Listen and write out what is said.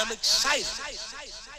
am excited.